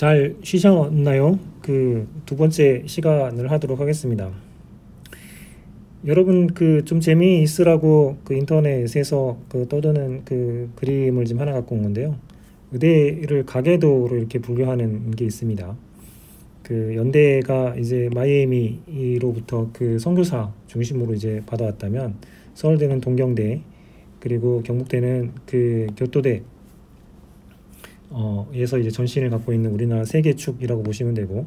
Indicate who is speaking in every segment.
Speaker 1: 잘 쉬셨나요? 그 두 번째 시간을 하도록 하겠습니다. 여러분 그 좀 재미있으라고 그 인터넷에서 그 떠드는 그 그림을 좀 하나 갖고 온 건데요. 의대를 가계도로 이렇게 분류하는 게 있습니다. 그 연대가 이제 마이애미로부터 그 선교사 중심으로 이제 받아왔다면 서울대는 동경대 그리고 경북대는 그 교토대 어에서 이제 전신을 갖고 있는 우리나라 세계 축이라고 보시면 되고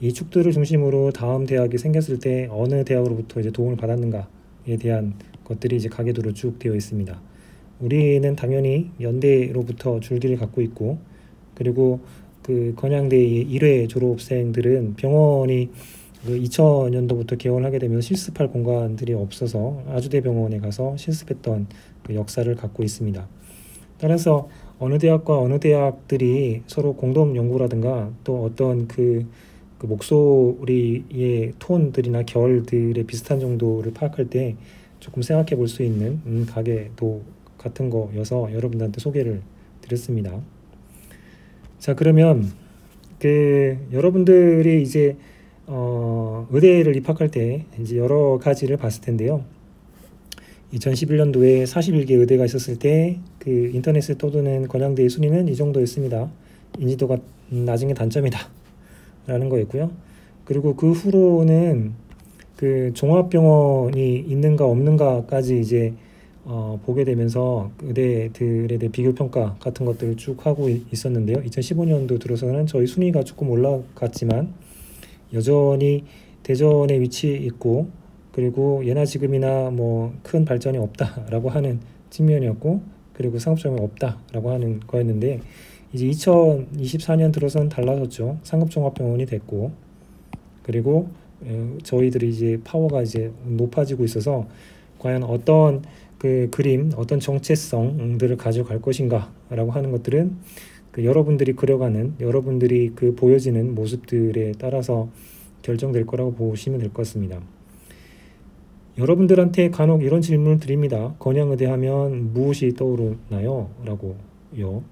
Speaker 1: 이 축들을 중심으로 다음 대학이 생겼을 때 어느 대학으로부터 이제 도움을 받았는가에 대한 것들이 이제 가계도로 쭉 되어 있습니다. 우리는 당연히 연대로부터 줄기를 갖고 있고 그리고 그 건양대의 1회 졸업생들은 병원이 그 2000년도부터 개원을 하게 되면서 실습할 공간들이 없어서 아주대병원에 가서 실습했던 그 역사를 갖고 있습니다. 따라서 어느 대학과 어느 대학들이 서로 공동 연구라든가 또 어떤 그, 그 목소리의 톤들이나 결들의 비슷한 정도를 파악할 때 조금 생각해 볼 수 있는 음, 가게도 같은 거여서 여러분들한테 소개를 드렸습니다. 자 그러면 그 여러분들이 이제 어, 의대를 입학할 때 이제 여러 가지를 봤을 텐데요. 2011년도에 41개 의대가 있었을 때 그 인터넷에 떠도는 권양대의 순위는 이 정도였습니다. 인지도가 나중에 단점이다. 라는 거였고요. 그리고 그 후로는 그 종합병원이 있는가 없는가까지 이제 어, 보게 되면서 의대들에 대해 비교 평가 같은 것들을 쭉 하고 있었는데요. 2015년도 들어서는 저희 순위가 조금 올라갔지만 여전히 대전에 위치 있고 그리고 예나 지금이나 뭐 큰 발전이 없다라고 하는 측면이었고 그리고 상업적이 없다라고 하는 거였는데 이제 2024년 들어서는 달라졌죠. 상급종합병원이 됐고 그리고 어, 저희들이 이제 파워가 이제 높아지고 있어서 과연 어떤 그 그림, 어떤 정체성들을 가져갈 것인가라고 하는 것들은 그 여러분들이 그려가는 여러분들이 그 보여지는 모습들에 따라서 결정될 거라고 보시면 될 것 같습니다. 여러분들한테 간혹 이런 질문을 드립니다. 건양의대 하면 무엇이 떠오르나요? 라고요.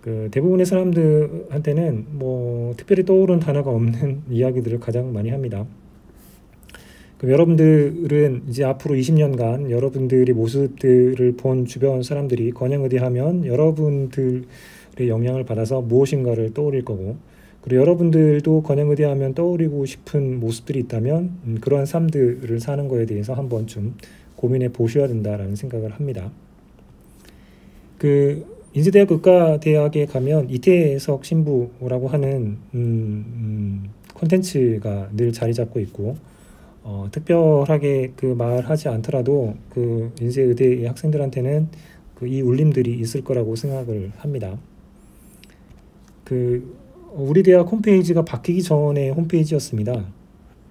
Speaker 1: 그 대부분의 사람들한테는 뭐 특별히 떠오르는 단어가 없는 이야기들을 가장 많이 합니다. 그럼 여러분들은 이제 앞으로 20년간 여러분들의 모습들을 본 주변 사람들이 건양의대 하면 여러분들의 영향을 받아서 무엇인가를 떠올릴 거고 그리고 여러분들도 건양의대 하면 떠오르고 싶은 모습들이 있다면 음, 그러한 삶들을 사는 거에 대해서 한 번쯤 고민해 보셔야 된다라는 생각을 합니다. 그 인제대학 의과대학에 가면 이태석 신부라고 하는 음, 음, 콘텐츠가 늘 자리 잡고 있고 어, 특별하게 그 말하지 않더라도 그 인쇄 의대 학생들한테는 그 이 울림들이 있을 거라고 생각을 합니다. 그 우리 대학 홈페이지가 바뀌기 전에 홈페이지였습니다.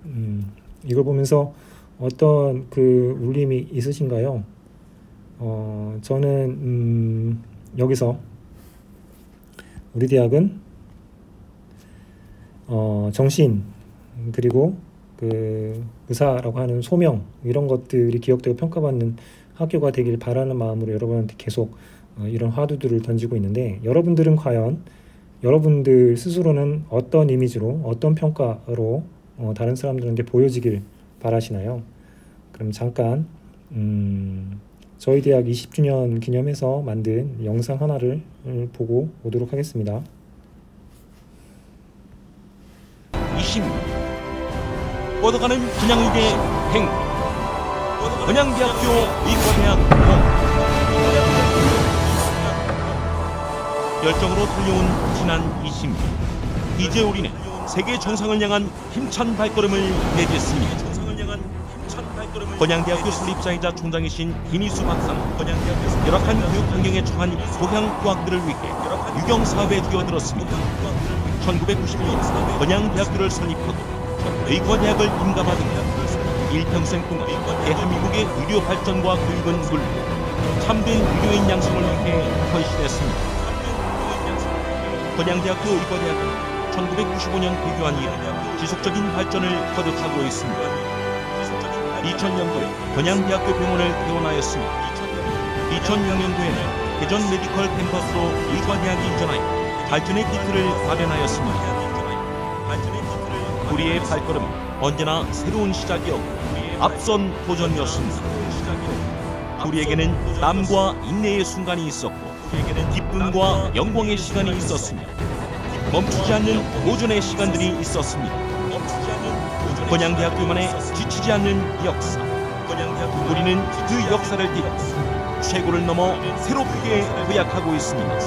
Speaker 1: 음, 이걸 보면서 어떤 그 울림이 있으신가요? 어, 저는 음, 여기서 우리 대학은 어, 정신 그리고 그 의사라고 하는 소명 이런 것들이 기억되고 평가받는 학교가 되길 바라는 마음으로 여러분한테 계속 어, 이런 화두들을 던지고 있는데 여러분들은 과연 여러분들 스스로는 어떤 이미지로 어떤 평가로 어, 다른 사람들한테 보여지길 바라시나요? 그럼 잠깐 음, 저희 대학 20주년 기념해서 만든 영상 하나를 보고 오도록 하겠습니다.
Speaker 2: 20 뻗어가는 분양의대 행 건양대학교 의과대학 열정으로 달려온 지난 20년 이제 우리는 세계 정상을 향한 힘찬 발걸음을 내딛습니다. 건양대학교 설립자이자 총장이신 김희수 박사는 열악한 교육 환경에 처한 고향 후학들을 위해 유경 사업에 뛰어들었습니다. 1991년 건양대학교를 설립하고 의과대학을 후 일평생 동안 대한민국의 의료 발전과 교육은 물론 참된 의료인 양성을 위해 헌신했습니다. 건양대학교 의과대학은 1995년 개교한 이후 지속적인 발전을 거듭하고 있습니다. 2000년도에 건양대학교 병원을 개원하였으며 2006년도에는 대전 메디컬 캠퍼스로 의과대학이 이전하여 발전의 기틀을 마련하였습니다. 우리의 발걸음은 언제나 새로운 시작이었고 앞선 도전이었습니다. 우리에게는 땀과 인내의 순간이 있었고 기쁨과 영광의 시간이 있었으며 멈추지 않는 도전의 시간들이 있었습니다. 건양대학교만의 지치지 않는 역사. 우리는 그 역사를 딛고 최고를 넘어 새롭게 도약하고 있습니다.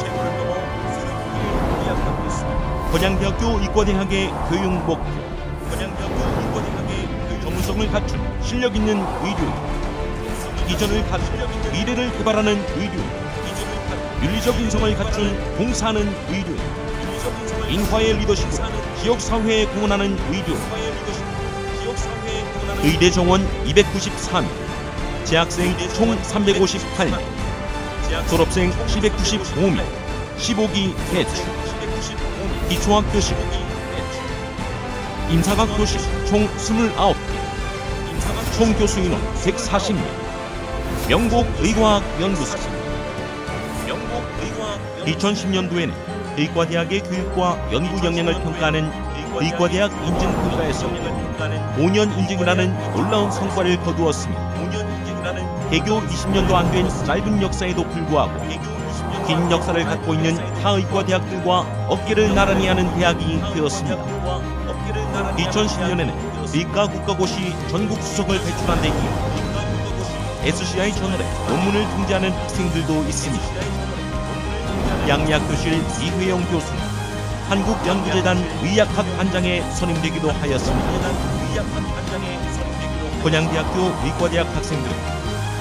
Speaker 2: 건양대학교 이과대학의 교육 목표. 건양대학교 이과대학의 그 전문성을 갖춘 실력 있는 의료인. 이전을 갖춘 미래를 개발하는 의료인. 윤리적 인성을 갖춘 봉사하는 의료인. 인화의 리더십으로 지역사회에 공헌하는 의료인. 의대 정원 293명, 재학생 총 358명, 졸업생 795명, 15기 대출, 기초학 교실, 임사각 교실 총 29개, 총 교수 인원 140명, 명곡 의과학 연구소. 2010년도에는 의과대학의 교육과 연구 역량을 평가하는 의과대학 인증 평가에서 5년 인증이라는 놀라운 성과를 거두었습니다. 개교 20년도 안 된 짧은 역사에도 불구하고 긴 역사를 갖고 있는 타 의과대학들과 어깨를 나란히 하는 대학이 되었습니다. 2010년에는 의과 국가고시 전국 수석을 배출한 데 이어 SCI 저널에 논문을 등재하는 학생들도 있습니다. 양리학교실 이회영 교수는 한국연구재단 의학학 반장에 선임되기도 하였습니다. 건양대학교 의과대학 학생들은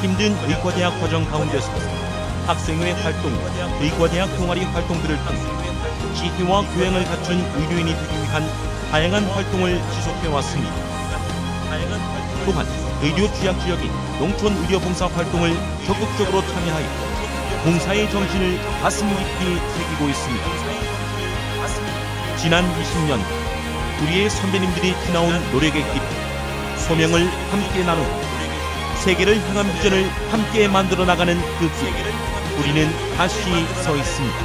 Speaker 2: 힘든 의과대학 과정 가운데서 학생회 활동과 의과대학 동아리 활동들을 통해 지혜와 교양을 갖춘 의료인이 되기 위한 다양한 활동을 지속해왔습니다. 또한 의료 취약 지역인 농촌 의료 봉사 활동을 적극적으로 참여하여 봉사의 정신을 가슴 깊이 새기고 있습니다. 지난 20년 우리의 선배님들이 지나온 노력의 길 소명을 함께 나누고 세계를 향한 비전을 함께 만들어 나가는 그 길, 우리는 다시 서 있습니다.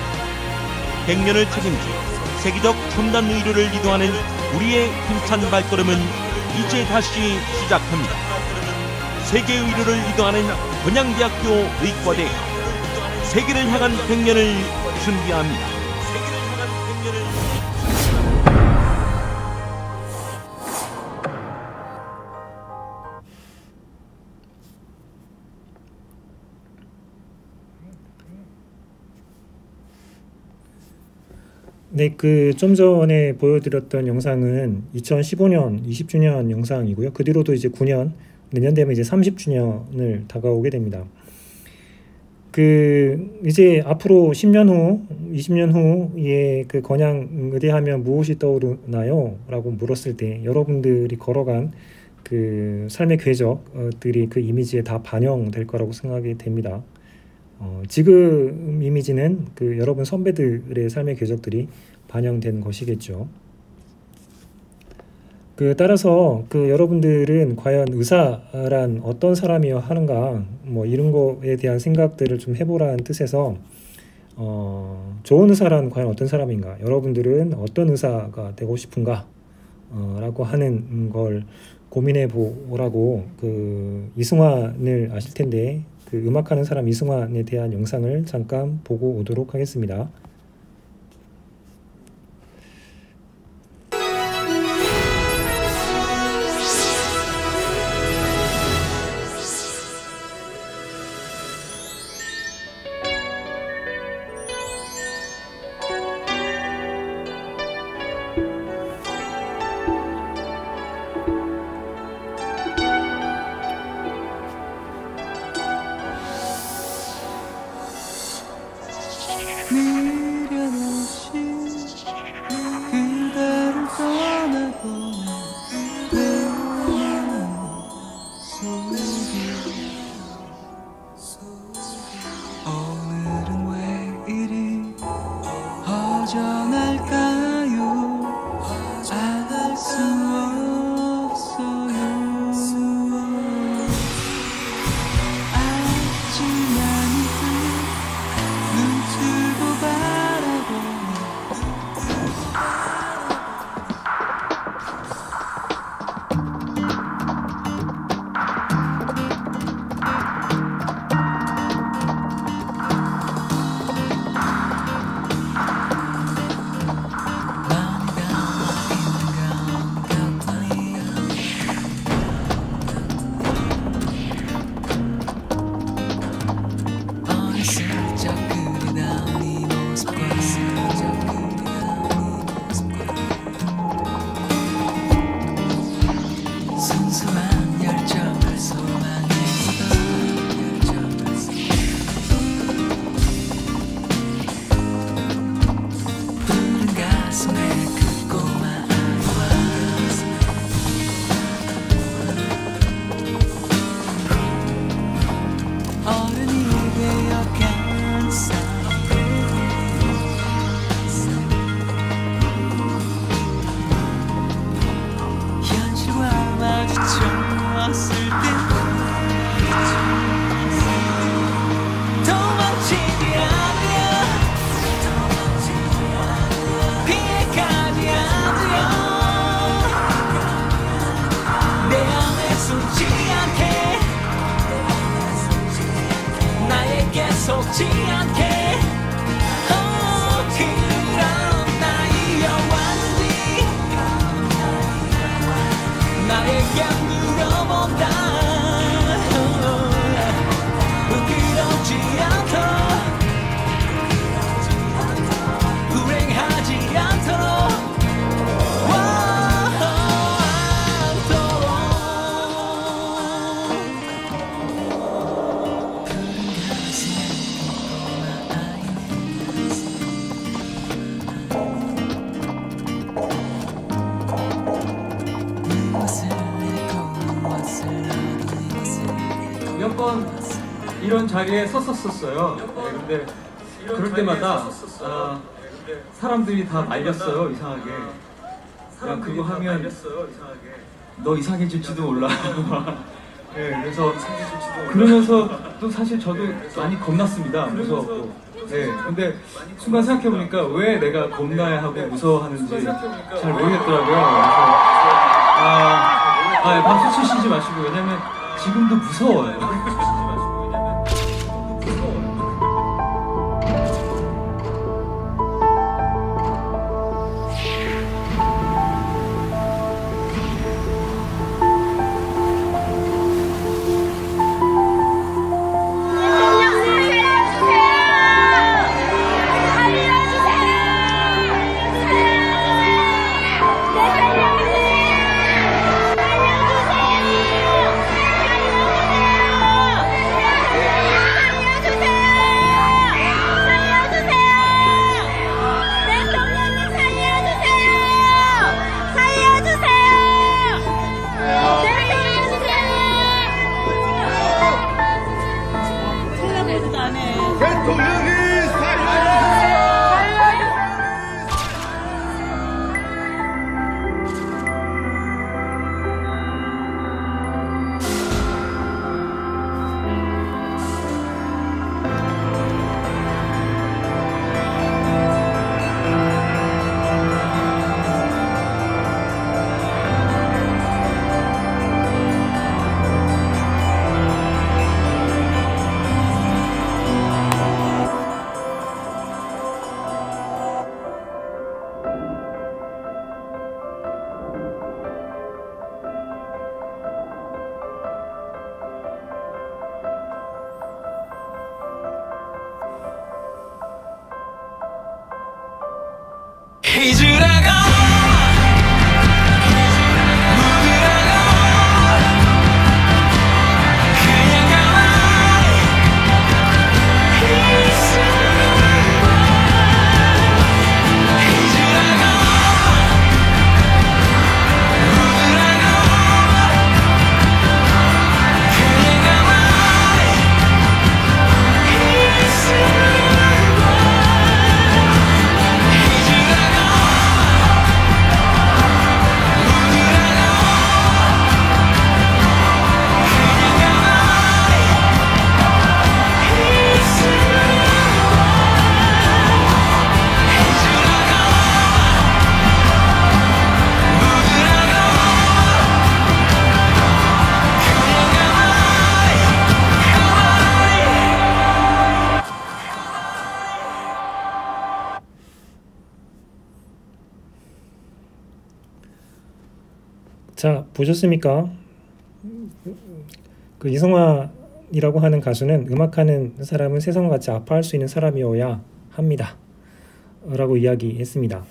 Speaker 2: 100년을 책임져 세계적 첨단 의료를 리도하는 우리의 힘찬 발걸음은 이제 다시 시작합니다. 세계 의료를 리도하는 건양대학교 의과대학 세계를 향한 100년을 준비합니다.
Speaker 1: 네, 그 좀 전에 보여드렸던 영상은 2015년 20주년 영상이고요. 그 뒤로도 이제 9년, 내년 되면 이제 30주년을 다가오게 됩니다. 그 이제 앞으로 10년 후, 20년 후에 그 건양 의대하면 무엇이 떠오르나요? 라고 물었을 때 여러분들이 걸어간 그 삶의 궤적들이 그 이미지에 다 반영될 거라고 생각이 됩니다. 어, 지금 이미지는 그 여러분 선배들의 삶의 궤적들이 반영된 것이겠죠. 그 따라서 그 여러분들은 과연 의사란 어떤 사람이어야 하는가 뭐 이런 거에 대한 생각들을 좀 해보라는 뜻에서 어, 좋은 의사란 과연 어떤 사람인가 여러분들은 어떤 의사가 되고 싶은가 어, 라고 하는 걸 고민해 보라고 그 이승환을 아실 텐데 그 음악하는 사람 이승환에 대한 영상을 잠깐 보고 오도록 하겠습니다.
Speaker 3: 이런
Speaker 4: 자리에 섰었었어요. 네, 근데 그럴 때마다 아, 사람들이 다 말렸어요 이상하게. 야 그거 하면 너 이상해질지도 몰라. 네, 그래서 그러면서 또 사실 저도 많이 겁났습니다. 무서웠고. 네, 근데 순간 생각해 보니까 왜 내가 겁나야 하고 무서워하는지 잘 모르겠더라고요. 그래서 아, 아 박수 치시지 마시고 왜냐면 지금도 무서워요.
Speaker 1: 자, 보셨습니까? 그 이성화이라고 하는 가수는 음악하는 사람은 세상과 같이 아파할 수 있는 사람이어야 합니다. 라고 이야기했습니다.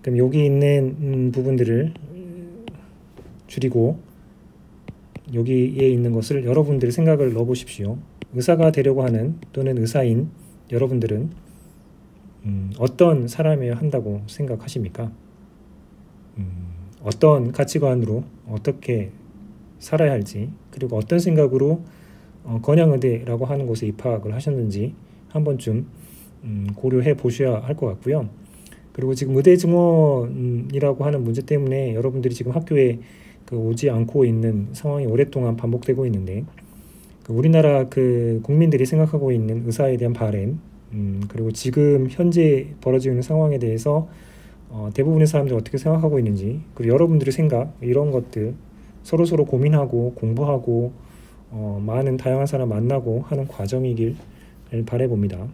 Speaker 1: 그럼 여기 있는 음, 부분들을 줄이고 여기에 있는 것을 여러분들 생각을 넣어보십시오. 의사가 되려고 하는 또는 의사인 여러분들은 음, 어떤 사람이어야 한다고 생각하십니까? 음, 어떤 가치관으로 어떻게 살아야 할지 그리고 어떤 생각으로 어, 건양의대라고 하는 곳에 입학을 하셨는지 한 번쯤 음, 고려해 보셔야 할 것 같고요. 그리고 지금 의대 증원이라고 하는 문제 때문에 여러분들이 지금 학교에 그 오지 않고 있는 상황이 오랫동안 반복되고 있는데 그 우리나라 그 국민들이 생각하고 있는 의사에 대한 바램 음, 그리고 지금 현재 벌어지고 있는 상황에 대해서 어, 대부분의 사람들이 어떻게 생각하고 있는지 그리고 여러분들의 생각 이런 것들 서로 서로 고민하고 공부하고 어, 많은 다양한 사람 만나고 하는 과정이길 바래봅니다.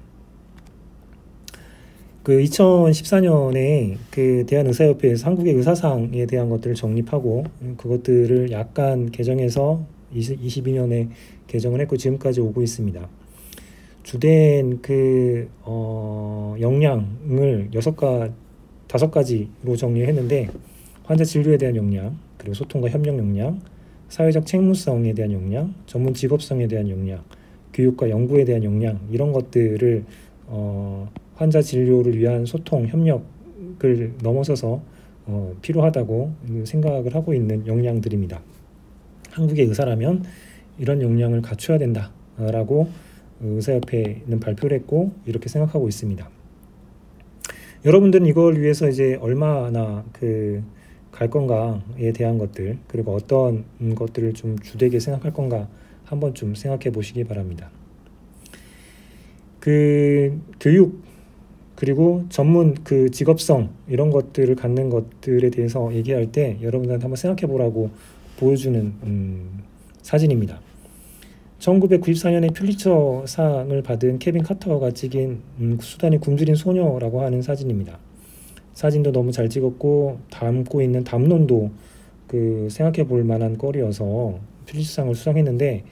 Speaker 1: 그 2014년에 그 대한의사협회에서 한국의 의사상에 대한 것들을 정립하고 그것들을 약간 개정해서 22년에 개정을 했고 지금까지 오고 있습니다. 주된 그 어, 역량을 여섯 가 다섯 가지로 정리했는데 환자 진료에 대한 역량, 그리고 소통과 협력 역량, 사회적 책무성에 대한 역량, 전문 직업성에 대한 역량, 교육과 연구에 대한 역량 이런 것들을 어, 환자 진료를 위한 소통, 협력을 넘어서서 어, 필요하다고 생각을 하고 있는 역량들입니다. 한국의 의사라면 이런 역량을 갖춰야 된다라고 의사협회는 발표를 했고 이렇게 생각하고 있습니다. 여러분들은 이걸 위해서 이제 얼마나 그 갈 건가에 대한 것들 그리고 어떤 것들을 좀 주되게 생각할 건가 한번 좀 생각해 보시기 바랍니다. 그 교육 그리고 전문 그 직업성 이런 것들을 갖는 것들에 대해서 얘기할 때 여러분들한테 한번 생각해 보라고 보여주는 음, 사진입니다. 1994년에 퓰리처 상을 받은 케빈 카터가 찍은 음, 수단이 굶주린 소녀라고 하는 사진입니다. 사진도 너무 잘 찍었고 담고 있는 담론도 그 생각해 볼 만한 거리여서 퓰리처상을 수상했는데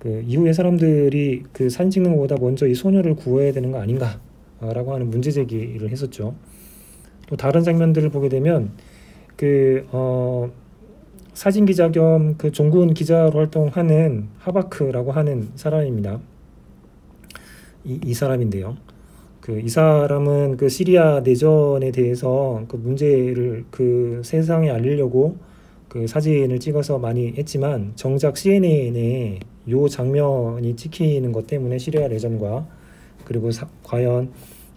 Speaker 1: 그 이후에 사람들이 그 사진 찍는 것보다 먼저 이 소녀를 구해야 되는 거 아닌가라고 하는 문제 제기를 했었죠. 또 다른 장면들을 보게 되면 그 어, 사진 기자 겸 그 종군 기자로 활동하는 하바크라고 하는 사람입니다. 이, 이 사람인데요. 그 이 사람은 그 시리아 내전에 대해서 그 문제를 그 세상에 알리려고 그 사진을 찍어서 많이 했지만 정작 CNN에 요 장면이 찍히는 것 때문에 시리아 내전과 그리고 사, 과연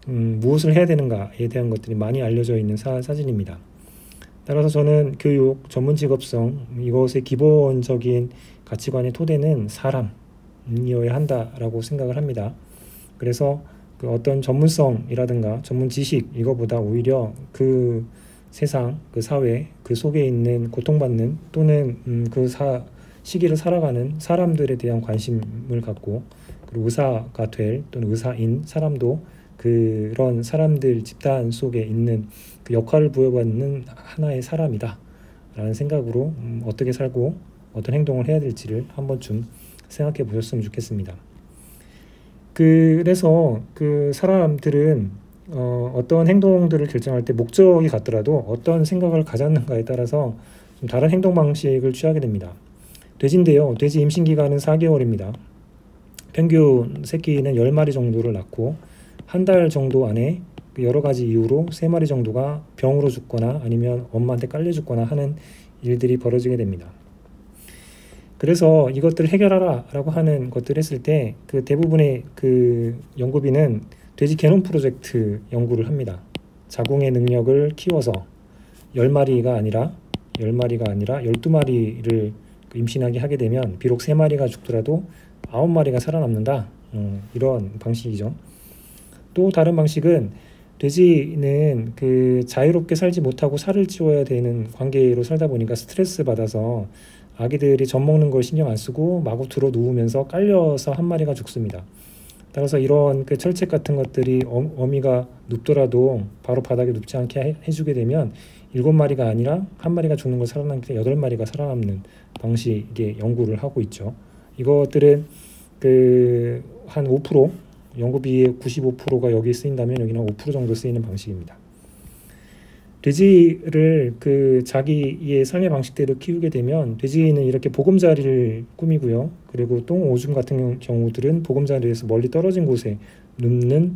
Speaker 1: 음, 무엇을 해야 되는가에 대한 것들이 많이 알려져 있는 사, 사진입니다. 따라서 저는 교육, 전문 직업성 이것의 기본적인 가치관의 토대는 사람이어야 한다라고 생각을 합니다. 그래서 그 어떤 전문성이라든가 전문 지식 이거보다 오히려 그 세상, 그 사회, 그 속에 있는 고통받는 또는 음, 그 사, 시기를 살아가는 사람들에 대한 관심을 갖고 그리고 의사가 될 또는 의사인 사람도 그런 사람들 집단 속에 있는 그 역할을 부여받는 하나의 사람이다 라는 생각으로 음, 어떻게 살고 어떤 행동을 해야 될지를 한 번쯤 생각해 보셨으면 좋겠습니다. 그래서 그 사람들은 어, 어떤 행동들을 결정할 때 목적이 같더라도 어떤 생각을 가졌는가에 따라서 좀 다른 행동 방식을 취하게 됩니다. 돼지인데요. 돼지 임신 기간은 4개월입니다. 평균 새끼는 10마리 정도를 낳고 한 달 정도 안에 그 여러 가지 이유로 3마리 정도가 병으로 죽거나 아니면 엄마한테 깔려 죽거나 하는 일들이 벌어지게 됩니다. 그래서 이것들을 해결하라 라고 하는 것들을 했을 때 그 대부분의 그 연구비는 돼지 개놈 프로젝트 연구를 합니다. 자궁의 능력을 키워서 10마리가 아니라 10마리가 아니라 12마리를 임신하게 하게 되면 비록 3마리가 죽더라도 9마리가 살아남는다. 음, 이런 방식이죠. 또 다른 방식은 돼지는 그 자유롭게 살지 못하고 살을 찌워야 되는 관계로 살다 보니까 스트레스 받아서 아기들이 젖 먹는 걸 신경 안 쓰고 마구 들어 누우면서 깔려서 한 마리가 죽습니다. 따라서 이런 그 철책 같은 것들이 어 미가 눕더라도 바로 바닥에 눕지 않게 해 주게 되면 일곱 마리가 아니라 한 마리가 죽는 걸 살아남기 여덟 마리가 살아남는 방식의 연구를 하고 있죠. 이것들은 그 한 5% 연구비의 95%가 여기 쓰인다면 여기는 5% 정도 쓰이는 방식입니다. 돼지를 그 자기의 삶의 방식대로 키우게 되면 돼지는 이렇게 보금자리를 꾸미고요. 그리고 똥 오줌 같은 경우들은 보금자리에서 멀리 떨어진 곳에 눕는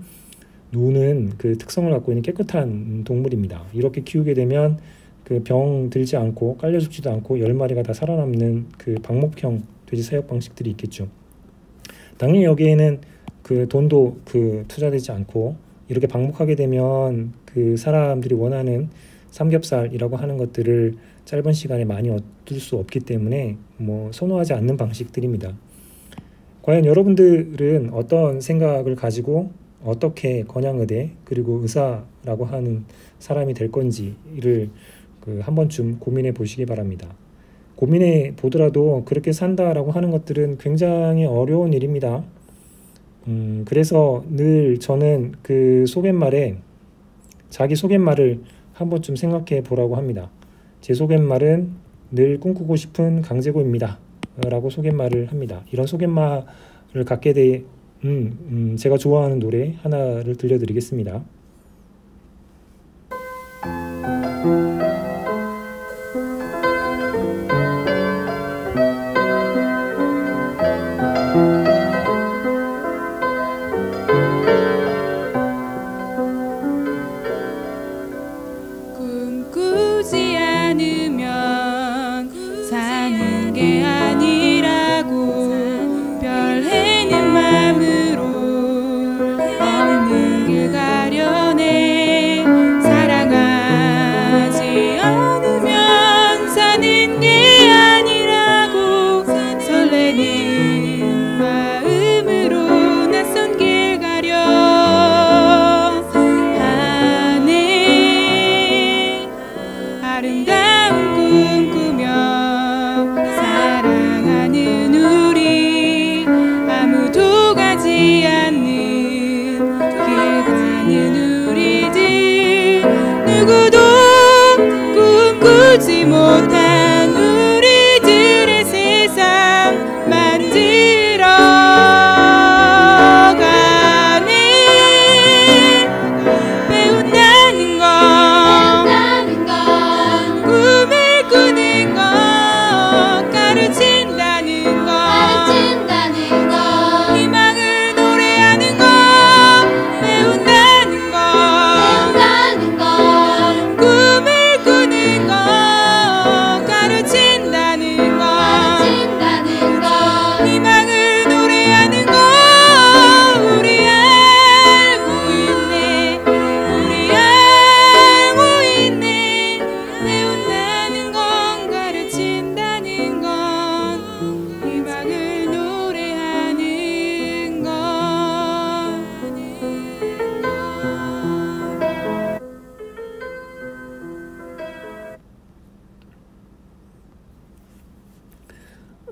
Speaker 1: 누는 그 특성을 갖고 있는 깨끗한 동물입니다. 이렇게 키우게 되면 그 병 들지 않고 깔려 죽지도 않고 열 마리가 다 살아남는 그 방목형 돼지 사육 방식들이 있겠죠. 당연히 여기에는 그 돈도 그 투자되지 않고 이렇게 방목하게 되면 그 사람들이 원하는 삼겹살이라고 하는 것들을 짧은 시간에 많이 얻을 수 없기 때문에 뭐 선호하지 않는 방식들입니다. 과연 여러분들은 어떤 생각을 가지고 어떻게 건양의대 그리고 의사라고 하는 사람이 될 건지를 그 한 번쯤 고민해 보시기 바랍니다. 고민해 보더라도 그렇게 산다라고 하는 것들은 굉장히 어려운 일입니다. 음, 그래서 늘 저는 그 소개말에 자기 소개말을 한 번쯤 생각해 보라고 합니다. 제 소개말은 늘 꿈꾸고 싶은 강재고입니다. 라고 소개말을 합니다. 이런 소개말을 갖게 돼, 음, 음, 제가 좋아하는 노래 하나를 들려드리겠습니다.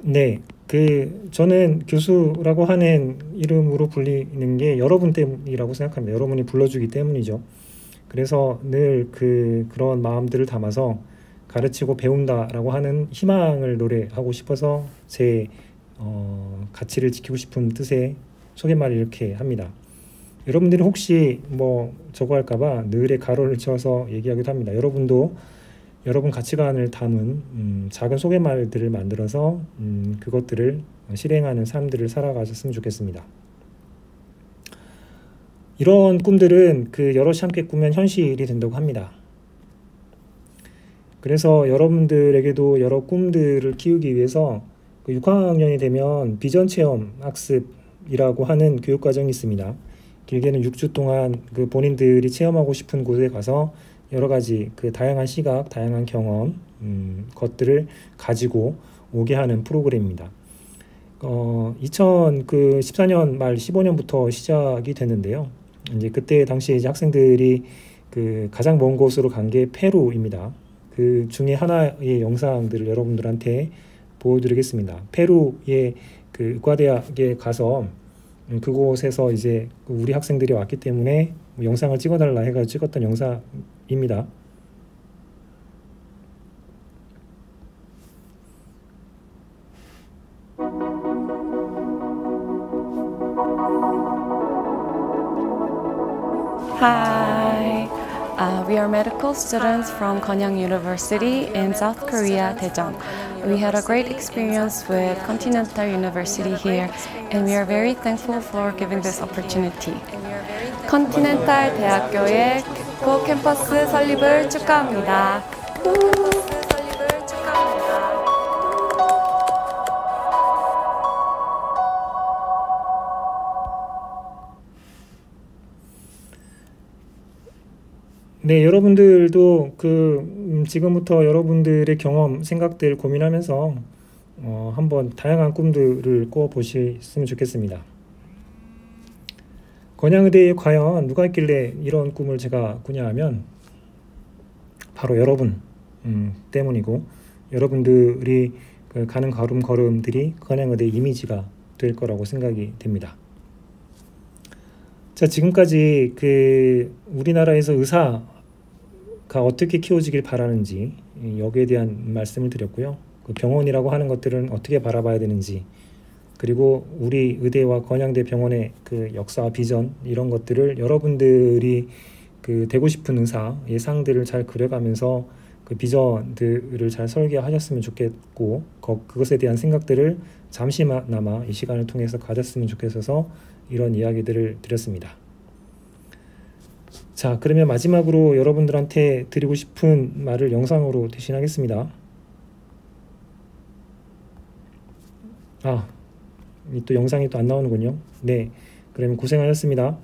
Speaker 1: 네, 그 저는 교수라고 하는 이름으로 불리는 게 여러분 때문이라고 생각합니다. 여러분이 불러주기 때문이죠. 그래서 늘 그 그런 마음들을 담아서 가르치고 배운다라고 하는 희망을 노래하고 싶어서 제 어, 가치를 지키고 싶은 뜻의 소개말을 이렇게 합니다. 여러분들이 혹시 뭐 저거 할까봐 늘의 가로를 쳐서 얘기하기도 합니다. 여러분도 여러분 가치관을 담은 음, 작은 소개말들을 만들어서 음, 그것들을 실행하는 삶들을 살아가셨으면 좋겠습니다. 이런 꿈들은 그 여럿이 함께 꾸면 현실이 된다고 합니다. 그래서 여러분들에게도 여러 꿈들을 키우기 위해서 그 6학년이 되면 비전 체험 학습이라고 하는 교육 과정이 있습니다. 길게는 6주 동안 그 본인들이 체험하고 싶은 곳에 가서 여러 가지 그 다양한 시각, 다양한 경험 음, 것들을 가지고 오게 하는 프로그램입니다. 어, 2014년 말 15년부터 시작이 됐는데요. 이제 그때 당시에 이제 학생들이 그 가장 먼 곳으로 간 게 페루입니다. 그 중에 하나의 영상들을 여러분들한테 보여드리겠습니다. 페루의 그 의과대학에 가서 음, 그곳에서 이제 그 우리 학생들이 왔기 때문에 뭐 영상을 찍어달라 해가지고 찍었던 영상 입니다.
Speaker 5: Hi. Uh, we are medical students from Konyang University in South Korea, Daejeon. We had a great experience with Continental University here, and we are very thankful for giving this opportunity. 컨티넨탈 대학교의 고 캠퍼스 설립을 축하합니다.
Speaker 1: 네, 여러분들도 그 음, 지금부터 여러분들의 경험, 생각들 고민하면서 어, 한번 다양한 꿈들을 꿔 보셨으면 좋겠습니다. 건양의대에 과연 누가 있길래 이런 꿈을 제가 꾸냐 하면 바로 여러분 음, 때문이고 여러분들이 그 가는 걸음 걸음들이 건양의대 이미지가 될 거라고 생각이 됩니다. 자, 지금까지 그 우리나라에서 의사가 어떻게 키워지길 바라는지 이 여기에 대한 말씀을 드렸고요. 그 병원이라고 하는 것들은 어떻게 바라봐야 되는지 그리고 우리 의대와 건양대 병원의 그 역사와 비전 이런 것들을 여러분들이 그 되고 싶은 의사 예상들을 잘 그려가면서 그 비전들을 잘 설계하셨으면 좋겠고 거- 그것에 대한 생각들을 잠시나마 이 시간을 통해서 가졌으면 좋겠어서 이런 이야기들을 드렸습니다. 자, 그러면 마지막으로 여러분들한테 드리고 싶은 말을 영상으로 대신하겠습니다. 아, 이 또 영상이 또 안 나오는군요. 네, 그러면 고생하셨습니다.